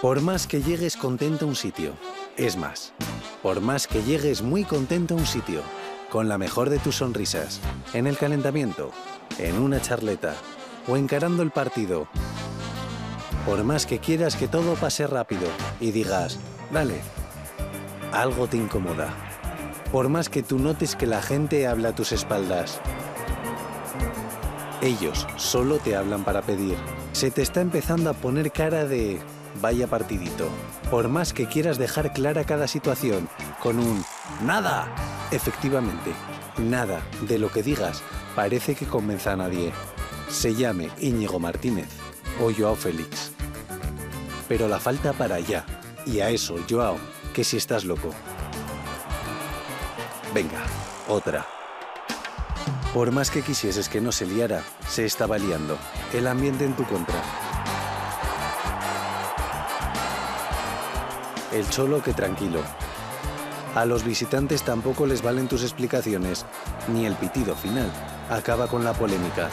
Por más que llegues contento a un sitio, es más, por más que llegues muy contento a un sitio, con la mejor de tus sonrisas, en el calentamiento, en una charleta o encarando el partido, por más que quieras que todo pase rápido y digas, dale, algo te incomoda. Por más que tú notes que la gente habla a tus espaldas, ellos solo te hablan para pedir. Se te está empezando a poner cara de vaya partidito. Por más que quieras dejar clara cada situación con un nada, efectivamente, nada de lo que digas parece que convenza a nadie. Se llame Íñigo Martínez o Joao Félix. Pero la falta para allá. Y a eso, Joao, que si estás loco. Venga, otra. Por más que quisieses que no se liara, se estaba liando. El ambiente en tu contra. El cholo que tranquilo. A los visitantes tampoco les valen tus explicaciones, ni el pitido final. Acaba con la polémica.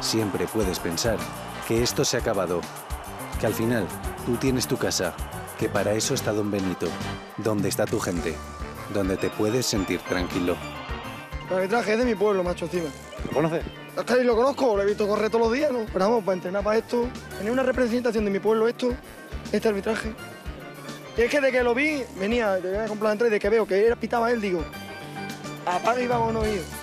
Siempre puedes pensar que esto se ha acabado, que al final tú tienes tu casa, que para eso está Don Benito, donde está tu gente, donde te puedes sentir tranquilo. El traje es de mi pueblo, macho, encima. ¿Lo conoces? Es que lo conozco, lo he visto correr todos los días, ¿no? Pero vamos, para entrenar para esto, tener una representación de mi pueblo, esto, este arbitraje. Y es que de que lo vi, venía, te voy a comprar y de que veo que era pitaba él, digo, apaga y vámonos, hijo.